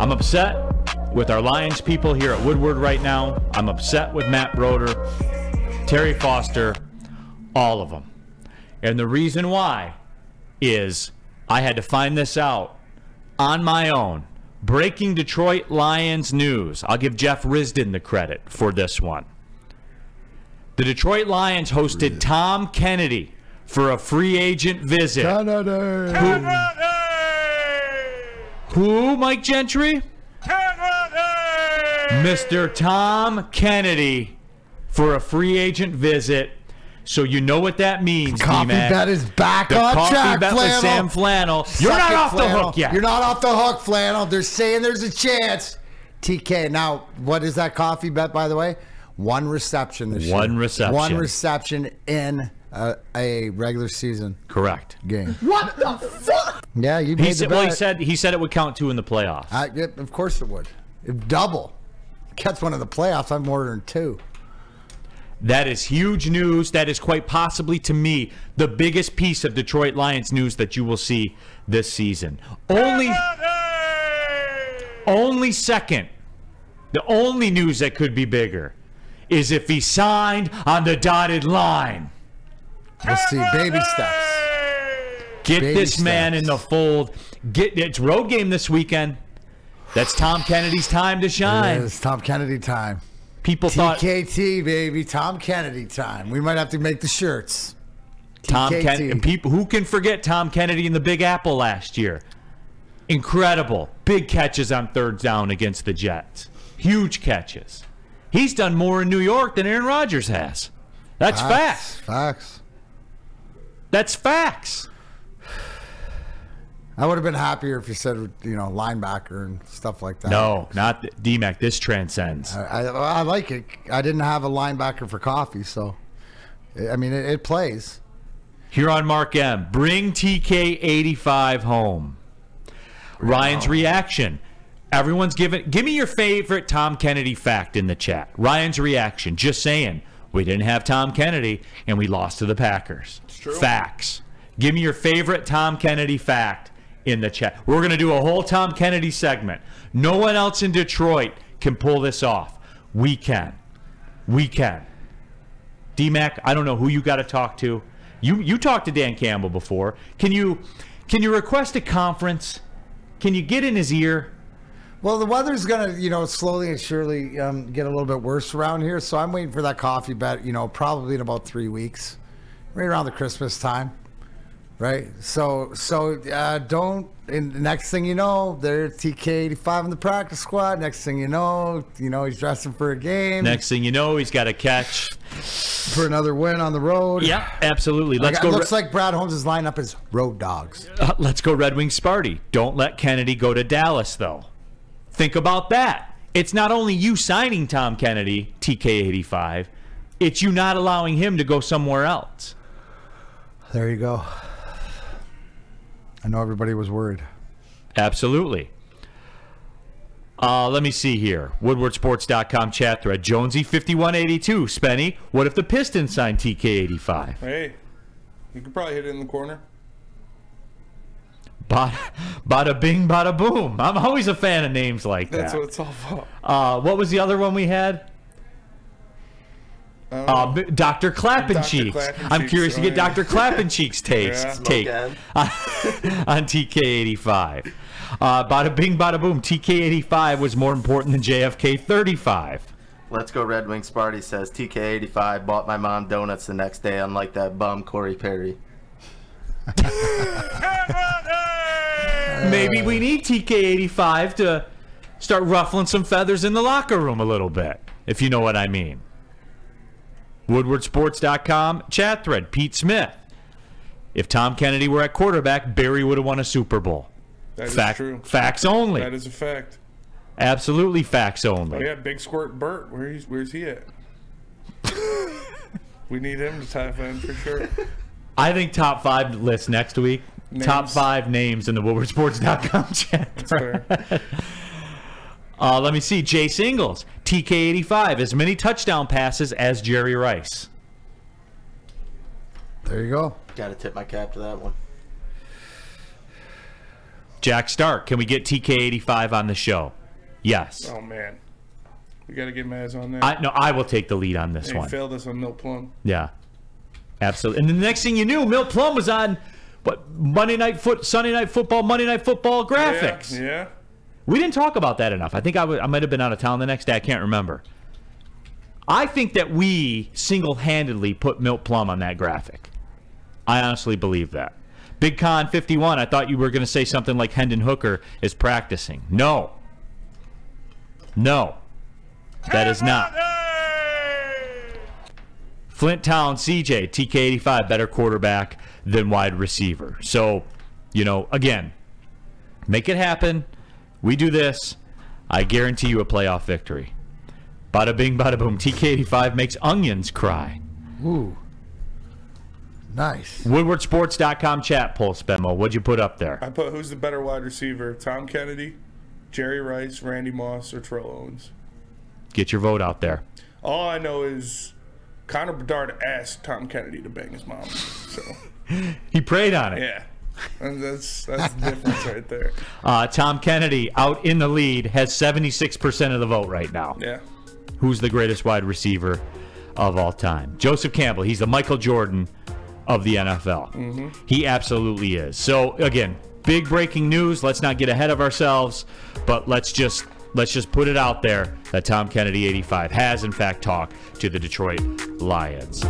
I'm upset with our Lions people here at Woodward right now. I'm upset with Matt Broder, Terry Foster, all of them. And the reason why is I had to find this out on my own. Breaking Detroit Lions news. I'll give Jeff Risdon the credit for this one. The Detroit Lions hosted Tom Kennedy for a free agent visit. Who, Mike Gentry? Kennedy! Mr. Tom Kennedy for a free agent visit. So you know what that means, Coffee D-Mac. bet is back The on coffee track, bet with Flannel. Sam Flannel. You're Suck not it, off the hook yet. You're not off the hook, Flannel. They're saying there's a chance. TK. Now, what is that coffee bet, by the way? One reception this year. One reception. One reception in a, a regular season Correct. game. What the fuck? Yeah, you He made the said, well, he said he said it would count two in the playoffs. I, yeah, of course it would. It double. Catch one of the playoffs. I'm ordering two. That is huge news. That is quite possibly to me the biggest piece of Detroit Lions news that you will see this season. Only only second. The only news that could be bigger is if he signed on the dotted line. We'll see. Baby steps. Get Baby this man in the fold. Get it's road game this weekend. That's Tom Kennedy's time to shine. It's Tom Kennedy time. People thought TKT, baby. Tom Kennedy time. We might have to make the shirts. Tom TKT. Kennedy. People who can forget Tom Kennedy in the Big Apple last year? Incredible, big catches on third down against the Jets. Huge catches. He's done more in New York than Aaron Rodgers has. That's facts. Facts. That's facts. I would have been happier if you said, you know, linebacker and stuff like that. No, not DMAC. This transcends. I, I, I like it. I didn't have a linebacker for coffee, so I mean, it, it plays. Here on Mark M, bring TK85 home. Ryan's reaction. Everyone's giving. Give me your favorite Tom Kennedy fact in the chat. Ryan's reaction. Just saying, we didn't have Tom Kennedy and we lost to the Packers. Facts. Give me your favorite Tom Kennedy fact in the chat. We're going to do a whole Tom Kennedy segment. No one else in Detroit can pull this off. We can. We can. DMAC, I don't know who you got to talk to. You you talked to Dan Campbell before. Can you can you request a conference? Can you get in his ear? Well, the weather's gonna, you know, slowly and surely um, get a little bit worse around here. So I'm waiting for that coffee bet. You know, probably in about three weeks, right around the Christmas time, right? So, so uh, don't. And the next thing you know, there's TK85 in the practice squad. Next thing you know, you know he's dressing for a game, Next thing you know, he's got a catch. for another win on the road. Yeah, absolutely. Let's Like, go. looks Re- like Brad Holmes' lineup is road dogs. uh, let's go Red Wing Sparty. Don't let Kennedy go to Dallas though. Think about that. It's not only you signing Tom Kennedy, TK85. It's you not allowing him to go somewhere else. There you go. I know everybody was worried. Absolutely. Uh, let me see here. WoodwardSports.com chat thread. Jonesy5182. Spenny, what if the Pistons sign TK85? Hey, you could probably hit it in the corner. Bada, bada bing, bada boom. I'm always a fan of names like That's that. That's what it's all about. Uh, what was the other one we had? Uh, B- Dr. Clappin Cheeks. Clappin' I'm curious to get. Dr. Clappin Cheeks takes Yeah. take Again. on TK85. Uh, bada bing, bada boom. TK85 was more important than JFK 35. Let's go Red Wings Sparty says TK85 bought my mom donuts the next day, unlike that bum Corey Perry. Maybe we need TK85 to start ruffling some feathers in the locker room a little bit, if you know what I mean. WoodwardSports.com chat thread. Pete Smith. If Tom Kennedy were at quarterback, Barry would have won a Super Bowl. That is Fact- true. Facts only. That is a fact. Absolutely facts only. Oh yeah, Big Squirt Burt. Where he's, where's he at? we need him to top end for sure. I think top five list next week. Top five names in the WoodwardSports.com chat. Fair. Uh, let me see. Jay Singles, TK85, as many touchdown passes as Jerry Rice. There you go. Gotta tip my cap to that one. Jack Stark, can we get TK85 on the show? Yes. Oh man, we gotta get Maz on there. I no, I will take the lead on this he one. failed us on Milt Plum. Yeah, absolutely. And the next thing you knew, Milt Plum was on what Monday night foot, Sunday night football, Monday night football graphics. Yeah, yeah. We didn't talk about that enough. I think I I might have been out of town the next day. I can't remember. I think that we single-handedly put Milt Plum on that graphic. I honestly believe that. Big Con 51, I thought you were going to say something like Hendon Hooker is practicing. No. No. That is not. Flint Town CJ, TK85, better quarterback than wide receiver. So, you know, again, make it happen. We do this. I guarantee you a playoff victory. Bada bing, bada boom. TK85 makes onions cry. Ooh. Nice. WoodwardSports.com chat poll, Spemo. What'd you put up there? I put who's the better wide receiver? Tom Kennedy, Jerry Rice, Randy Moss, or Terrell Owens. Get your vote out there. All I know is Connor Bedard asked Tom Kennedy to bang his mom. So He prayed on it. yeah, and that's that's the difference right there. Uh, Tom Kennedy, out in the lead, has 76% of the vote right now. Yeah. Who's the greatest wide receiver of all time? Joseph Campbell. He's the Michael Jordan of the NFL. He absolutely is. So again, big breaking news. Let's not get ahead of ourselves, but let's just let's just put it out there that Tom Kennedy 85 has in fact talked to the Detroit Lions.